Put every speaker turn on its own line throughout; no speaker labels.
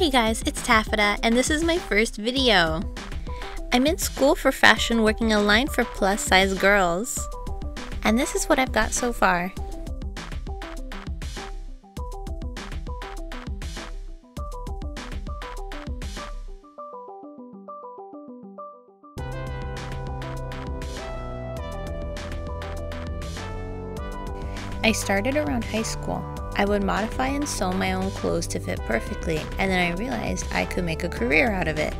Hey guys, it's Taffeta, and this is my first video. I'm in school for fashion working a line for plus size girls. And this is what I've got so far. I started around high school. I would modify and sew my own clothes to fit perfectly, and then I realized I could make a career out of it.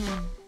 Hmm.